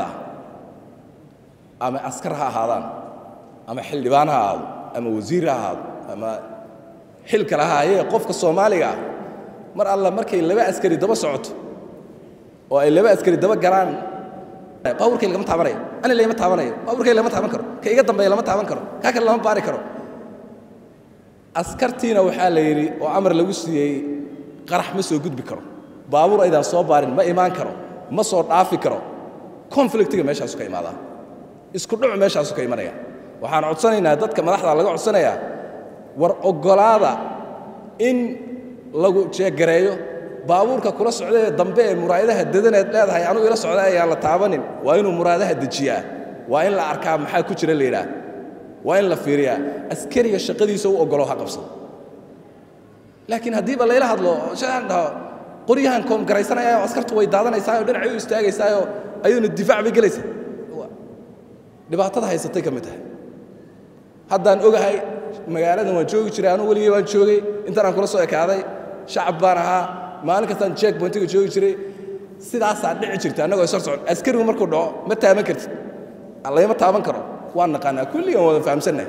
ah ha ahaado ama wasiir ha ahaado ama xil kale ha hayee qofka soomaaliga ah mar alla markay laba askari daba socoto oo ay laba askari daba galaan baabuurkay lagama taabanayo ani lagama taabanayo baabuurkay lagama taaban karo ka iga dambeeya lama taaban karo kaa kale lama baari karo askartiina waxaa la yidhi oo amar lagu siiyey qarax ma soo gudbi karo baabuur aydaan soo baarin ma imaan karo ma soo dhaafi karo conflictiga meeshaasu ka imaadaa isku meeshaasu ka imanaya waxaan codsanaynaa dadka madaxda laga codsanayaa war oggolaada in lagu jeegareeyo baabuurka kula socdaee dambe ee muraayadaha dedaneed leedahay anugu ila socda ayaan la taabanin. Waa inuu muraadaha dejiyaa. Waa in la arkaa maxaa ku jira la yidhaah waa in la fiiriyaa. Askariga shaqadiisa u oggolo ha qabsado laakiin haddiiba layla hadlo shaan dhaho qoryahan koomgaraysanayaayo askartu way daadanaysaayoo dhinacay u ayuuna difaac bay gelaysaa. Dhibaatada haysatay ka mid tahay. Haddaan ogahay magaaladan waan joogi jiray anugu weligey waan joogay intaan aan kula soo ekaaday shacab baan ahaa maalin kastaan jeek bointiga joogi jiray sidaasaa dhici jirta annagoo sor socon. Askarigu markuu dhaco ma taaban kartid. Layma taaban karo. Waan naqaanaa kulligan wadan fahamsannahay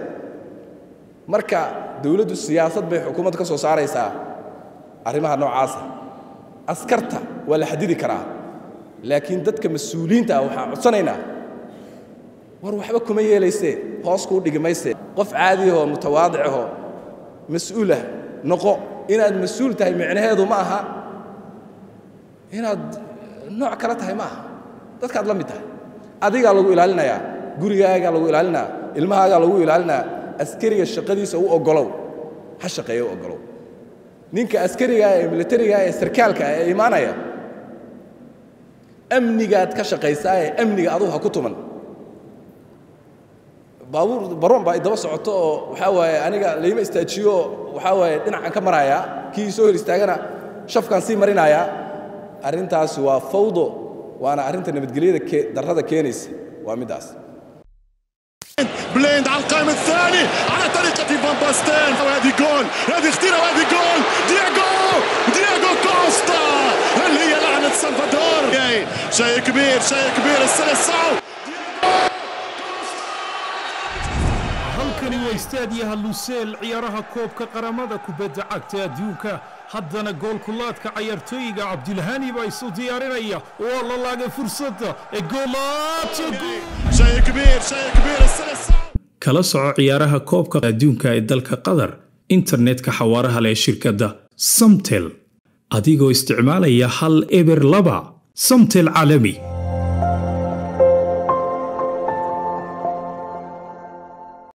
marka dawladdu siyaasad bay xukuumadda ka soo saaraysaa arrimaha noocaasa askarta waa la xadidi karaa laakiin dadka mas-uuliyiinta ah waxaan codsanaynaa war waxba kuma yeelaysee hoos kuu dhigi maysee qof caadiyahoo mutawaadicahoo mas-uulah noqo inaad mas-uul tahay micnaheedu ma aha inaad nooc kale tahay ma aha dadkaad la mid tahay adigaa lagu ilaalinayaa gurigaagaa lagu ilaalinayaa ilmahaagaa lagu ilaalinayaa askariga shaqadiisa u oggolow ha shaqeeya u oggolow ninka askarigaa ee militarigaa ee sarkaalka ee imaanaya amnigaad ka shaqaysaa ee amniga adugu ha ku tuman. Baabuur baroon baa idaba socoto oo waxaa waaye aniga layma istaajiyo waxaa waaye dhinacaan ka marayaa kii soo hor istaagana shafkaan sii marinayaa. Arrintaasi waa fawdo waana arrinta nabadgelyada darrada keenaysa waa middaas بليند على القائم الثاني على طريقة فان باستين وهذه جول هذه خطيرة وهذه جول. دياغو دياغو كوستا هل هي لعنة سلفادور. شيء كبير شيء كبير. السلسعو halkani waa istaadiyaha luseel ciyaaraha koobka qaramada kubadda cagta adduunka. Haddana goolkulaadka cayaartooyiga cabdilhani baa isu diyaarinaya. Waa la laagay fursadda ee goolaadkala soco ciyaaraha koobka adduunka ee dalka qatar. Internetka xawaaraha leh shirkadda samtel adigoo isticmaalaya hal eber laba. Samtel caalami